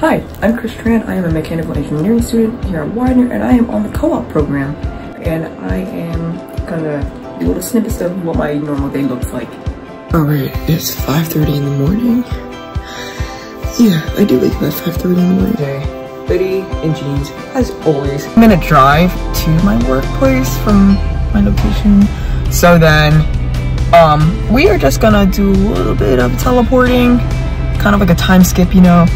Hi, I'm Chris Tran. I am a mechanical engineering student here at Widener and I am on the co-op program. And I am gonna do a little snippets of what my normal day looks like. Alright, it's 5.30 in the morning. Yeah, I do wake up at 5.30 in the morning. Day, hoodie and jeans, as always. I'm gonna drive to my workplace from my location. So then, um, we are just gonna do a little bit of teleporting, kind of like a time skip, you know.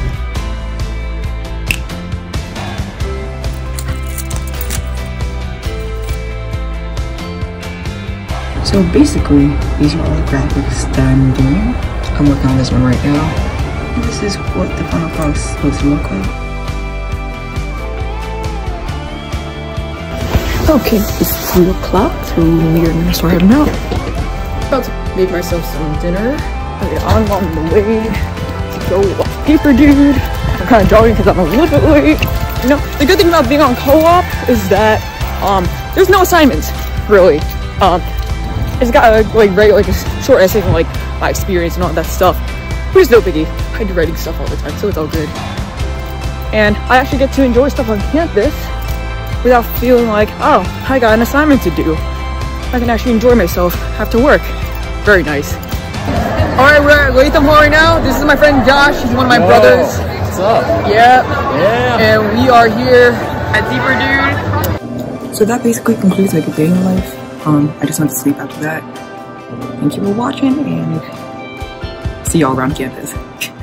So basically, these are all the graphics that I'm doing. I'm working on this one right now. And this is what the final product is supposed to look like. Okay, it's 3 o'clock, so we are gonna start heading out. About to make myself some dinner. Okay, I'm on the way to go watch Paper Dude. I'm kind of jogging because I'm a little bit late. You know, the good thing about being on co-op is that um, there's no assignments, really. Um, it's got a like write like a short essay on like my experience and all that stuff. Which is no biggie. I do writing stuff all the time, so it's all good. And I actually get to enjoy stuff on campus without feeling like, oh, I got an assignment to do. I can actually enjoy myself after work. Very nice. All right, we're at Lathem Hall right now. This is my friend Josh. He's one of my Whoa. brothers. What's up? Yeah. Yeah. And we are here at Deeper Dude. So that basically concludes like a day in life. Um, I just went to sleep after that. Thank you for watching and see y'all around campus.